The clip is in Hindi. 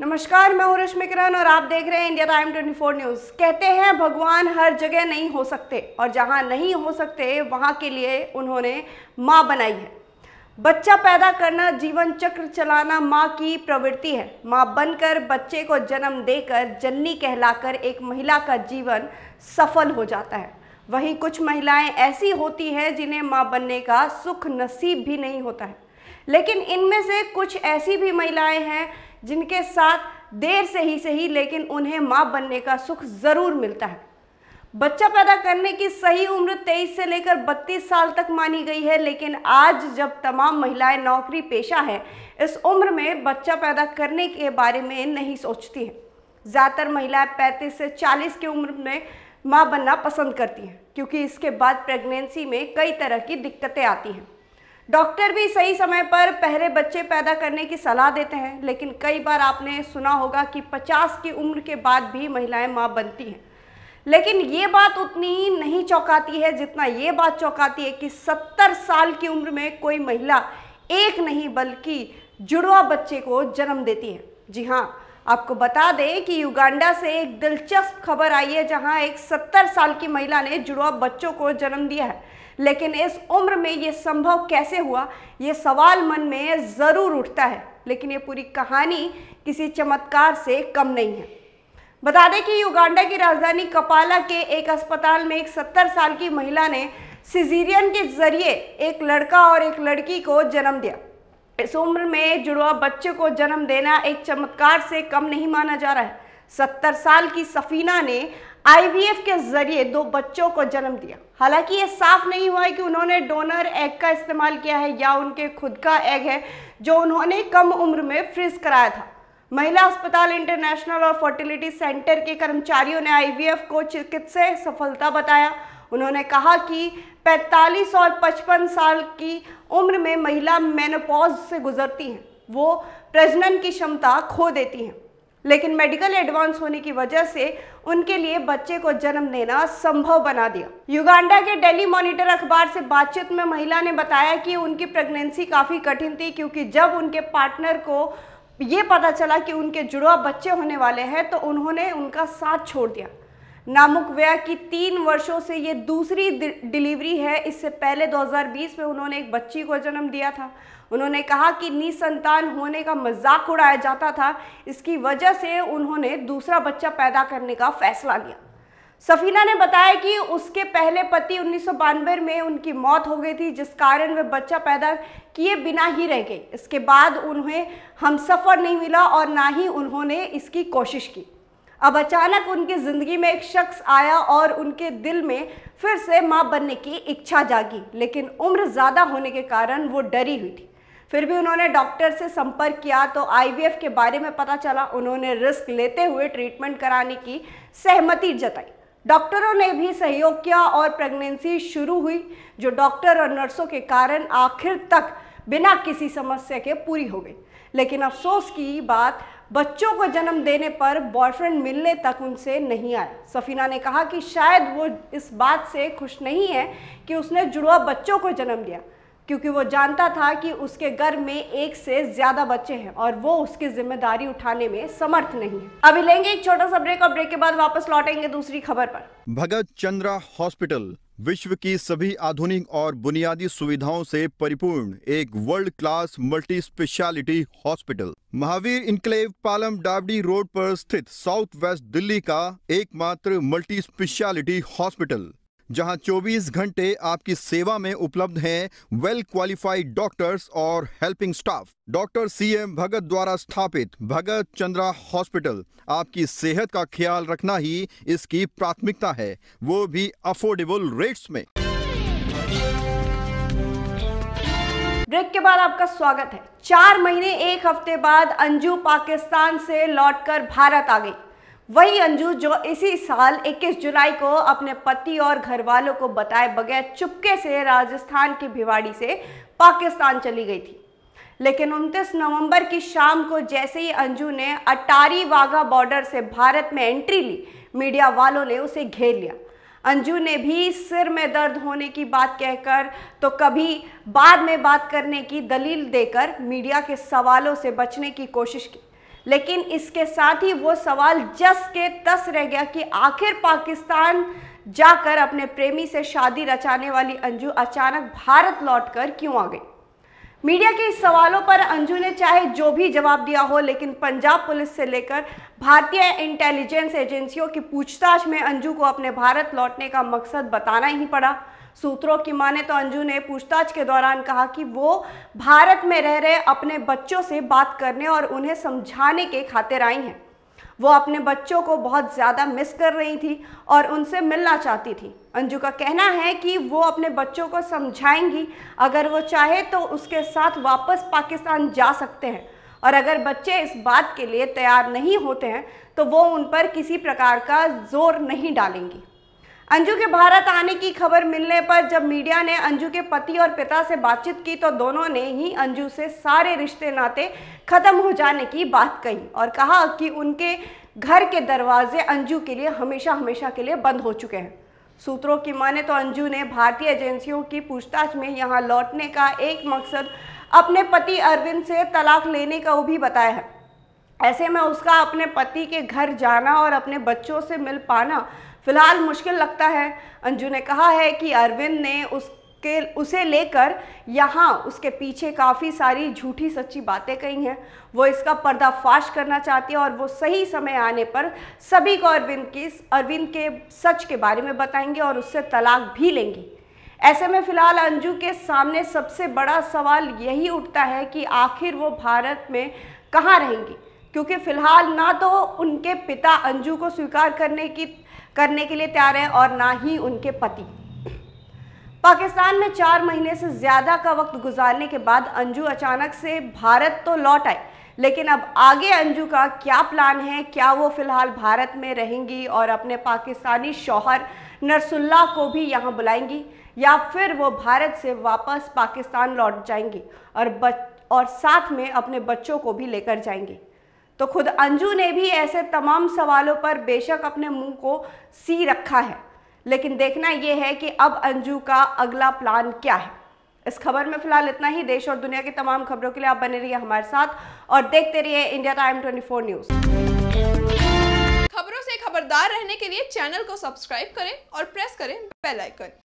नमस्कार, मैं हूँ रश्मि किरण और आप देख रहे हैं इंडिया टाइम 24 न्यूज़। कहते हैं, भगवान हर जगह नहीं हो सकते और जहाँ नहीं हो सकते, वहाँ के लिए उन्होंने माँ बनाई है। बच्चा पैदा करना, जीवन चक्र चलाना माँ की प्रवृत्ति है। माँ बनकर बच्चे को जन्म देकर, जननी कहलाकर एक महिला का जीवन सफल हो जाता है। वहीं कुछ महिलाएँ ऐसी होती हैं जिन्हें माँ बनने का सुख नसीब भी नहीं होता है। लेकिन इनमें से कुछ ऐसी भी महिलाएँ हैं जिनके साथ देर से ही सही, लेकिन उन्हें माँ बनने का सुख ज़रूर मिलता है। बच्चा पैदा करने की सही उम्र 23 से लेकर 32 साल तक मानी गई है, लेकिन आज जब तमाम महिलाएँ नौकरी पेशा है, इस उम्र में बच्चा पैदा करने के बारे में नहीं सोचती हैं। ज़्यादातर महिलाएँ 35 से 40 की उम्र में माँ बनना पसंद करती हैं, क्योंकि इसके बाद प्रेगनेंसी में कई तरह की दिक्कतें आती हैं। डॉक्टर भी सही समय पर पहले बच्चे पैदा करने की सलाह देते हैं, लेकिन कई बार आपने सुना होगा कि 50 की उम्र के बाद भी महिलाएँ माँ बनती हैं। लेकिन ये बात उतनी नहीं चौंकाती है जितना ये बात चौंकाती है कि 70 साल की उम्र में कोई महिला एक नहीं, बल्कि जुड़वा बच्चे को जन्म देती है। जी हाँ आपको बता दें कि युगांडा से एक दिलचस्प खबर आई है, जहाँ एक 70 साल की महिला ने जुड़वा बच्चों को जन्म दिया है। लेकिन इस उम्र में ये संभव कैसे हुआ? ये सवाल मन में ज़रूर उठता है, लेकिन ये पूरी कहानी किसी चमत्कार से कम नहीं है। बता दें कि युगांडा की राजधानी कपाला के एक अस्पताल में एक 70 साल की महिला ने सिजीरियन के ज़रिए एक लड़का और एक लड़की को जन्म दिया। इस उम्र में जुड़वा बच्चे को जन्म देना एक चमत्कार से कम नहीं माना जा रहा है। सत्तर साल की सफीना ने आईवीएफ के ज़रिए दो बच्चों को जन्म दिया। हालाँकि ये साफ़ नहीं हुआ है कि उन्होंने डोनर एग का इस्तेमाल किया है या उनके खुद का एग है, जो उन्होंने कम उम्र में फ्रीज कराया था। महिला अस्पताल इंटरनेशनल और फर्टिलिटी सेंटर के कर्मचारियों ने आईवीएफ को चिकित्सा सफलता बताया। उन्होंने कहा कि 45 और 55 साल की उम्र में महिला मेनोपॉज से गुजरती हैं। वो प्रजनन की क्षमता खो देती हैं। लेकिन मेडिकल एडवांस होने की वजह से उनके लिए बच्चे को जन्म देना संभव बना दिया। युगांडा के डेली मॉनिटर अखबार से बातचीत में महिला ने बताया कि उनकी प्रेगनेंसी काफ़ी कठिन थी क्योंकि जब उनके पार्टनर को ये पता चला कि उनके जुड़वा बच्चे होने वाले हैं तो उन्होंने उनका साथ छोड़ दिया। नामुक व्यय की तीन वर्षों से ये दूसरी डिलीवरी है। इससे पहले 2020 में उन्होंने एक बच्ची को जन्म दिया था। उन्होंने कहा कि निसंतान होने का मज़ाक उड़ाया जाता था। इसकी वजह से उन्होंने दूसरा बच्चा पैदा करने का फैसला लिया। सफीना ने बताया कि उसके पहले पति उन्नीस सौ बानबे में उनकी मौत हो गई थी, जिस कारण वे बच्चा पैदा किए बिना ही रह गई इसके बाद उन्हें हम सफ़र नहीं मिला और ना ही उन्होंने इसकी कोशिश की। अब अचानक उनकी ज़िंदगी में एक शख्स आया और उनके दिल में फिर से माँ बनने की इच्छा जागी, लेकिन उम्र ज़्यादा होने के कारण वो डरी हुई थी। फिर भी उन्होंने डॉक्टर से संपर्क किया तो आईवीएफ के बारे में पता चला। उन्होंने रिस्क लेते हुए ट्रीटमेंट कराने की सहमति जताई। डॉक्टरों ने भी सहयोग किया और प्रेगनेंसी शुरू हुई, जो डॉक्टर और नर्सों के कारण आखिर तक बिना किसी समस्या के पूरी हो गई। लेकिन अफसोस की बात बच्चों को जन्म देने पर बॉयफ्रेंड मिलने तक उनसे नहीं आया सफीना ने कहा कि शायद वो इस बात से खुश नहीं है कि उसने जुड़वा बच्चों को जन्म दिया, क्योंकि वो जानता था कि उसके घर में एक से ज़्यादा बच्चे हैं और वो उसकी ज़िम्मेदारी उठाने में समर्थ नहीं है। अभी लेंगे एक छोटा सा ब्रेक और ब्रेक के बाद वापस लौटेंगे दूसरी खबर पर। भगत चंद्रा हॉस्पिटल विश्व की सभी आधुनिक और बुनियादी सुविधाओं से परिपूर्ण एक world class multi specialty hospital Mahavir enclave Palam Dabri road पर स्थित साउथ वेस्ट दिल्ली का एकमात्र मल्टी स्पेशलिटी हॉस्पिटल जहाँ 24 घंटे आपकी सेवा में उपलब्ध हैं वेल क्वालिफाइड डॉक्टर्स और helping staff doctor C M Bhagat द्वारा स्थापित भगत चंद्रा हॉस्पिटल आपकी सेहत का ख्याल रखना ही इसकी प्राथमिकता है। वो भी अफोर्डेबल रेट्स में। ब्रेक के बाद आपका स्वागत है। चार महीने, एक हफ़्ते बाद अंजू पाकिस्तान से लौटकर भारत आ गई। वही अंजू जो इसी साल 21 जुलाई को अपने पति और घर वालों को बताए बगैर चुपके से राजस्थान की भिवाड़ी से पाकिस्तान चली गई थी। लेकिन 29 नवंबर की शाम को जैसे ही अंजू ने अटारी वाघा बॉर्डर से भारत में एंट्री ली, मीडिया वालों ने उसे घेर लिया। अंजू ने भी सिर में दर्द होने की बात कहकर तो कभी बाद में बात करने की दलील देकर मीडिया के सवालों से बचने की कोशिश की। लेकिन इसके साथ ही वो सवाल जस के तस रह गया कि आखिर पाकिस्तान जाकर अपने प्रेमी से शादी रचाने वाली अंजू अचानक भारत लौटकर क्यों आ गई? मीडिया के इस सवालों पर अंजू ने चाहे जो भी जवाब दिया हो, लेकिन पंजाब पुलिस से लेकर भारतीय इंटेलिजेंस एजेंसियों की पूछताछ में अंजू को अपने भारत लौटने का मकसद बताना ही पड़ा। सूत्रों की माने तो अंजू ने पूछताछ के दौरान कहा कि वो भारत में रह रहे अपने बच्चों से बात करने और उन्हें समझाने के खातिर आई हैं। वो अपने बच्चों को बहुत ज़्यादा मिस कर रही थी और उनसे मिलना चाहती थी। अंजू का कहना है कि वो अपने बच्चों को समझाएँगी, अगर वो चाहे तो उसके साथ वापस पाकिस्तान जा सकते हैं। और अगर बच्चे इस बात के लिए तैयार नहीं होते हैं तो वो उन पर किसी प्रकार का ज़ोर नहीं डालेंगी। अंजू के भारत आने की खबर मिलने पर जब मीडिया ने अंजू के पति और पिता से बातचीत की तो दोनों ने ही अंजू से सारे रिश्ते नाते खत्म हो जाने की बात कही और कहा कि उनके घर के दरवाजे अंजू के लिए हमेशा हमेशा के लिए बंद हो चुके हैं। सूत्रों की माने तो अंजू ने भारतीय एजेंसियों की पूछताछ में यहाँ लौटने का एक मकसद अपने पति अरविंद से तलाक लेने का वो भी बताया है। ऐसे में उसका अपने पति के घर जाना और अपने बच्चों से मिल पाना फ़िलहाल मुश्किल लगता है। अंजू ने कहा है कि अरविंद ने उसके, उसे लेकर यहाँ उसके पीछे काफ़ी सारी झूठी सच्ची बातें कही हैं। वो इसका पर्दाफाश करना चाहती है और वो सही समय आने पर सभी को अरविंद की, अरविंद के सच के बारे में बताएँगे और उससे तलाक भी लेंगी। ऐसे में फ़िलहाल अंजू के सामने सबसे बड़ा सवाल यही उठता है कि आखिर वो भारत में कहाँ रहेंगी? क्योंकि फ़िलहाल ना तो उनके पिता अंजू को स्वीकार करने की करने के लिए तैयार है और ना ही उनके पति। पाकिस्तान में चार महीने से ज़्यादा का वक्त गुजारने के बाद अंजू अचानक से भारत तो लौट आए, लेकिन अब आगे अंजू का क्या प्लान है, क्या वो फ़िलहाल भारत में रहेंगी और अपने पाकिस्तानी शौहर नरसुल्ला को भी यहाँ बुलाएँगी, या फिर वो भारत से वापस पाकिस्तान लौट जाएँगी और बच और साथ में अपने बच्चों को भी लेकर जाएँगी। तो खुद अंजू ने भी ऐसे तमाम सवालों पर बेशक अपने मुँह को सी रखा है। लेकिन देखना यह है कि अब अंजू का अगला प्लान क्या है। इस खबर में फ़िलहाल इतना ही। देश और दुनिया की तमाम खबरों के लिए आप बने रहिए हमारे साथ और देखते रहिए इंडिया टाइम 24 न्यूज़ खबरों से खबरदार रहने के लिए चैनल को सब्सक्राइब करें और प्रेस करें बेल आइकन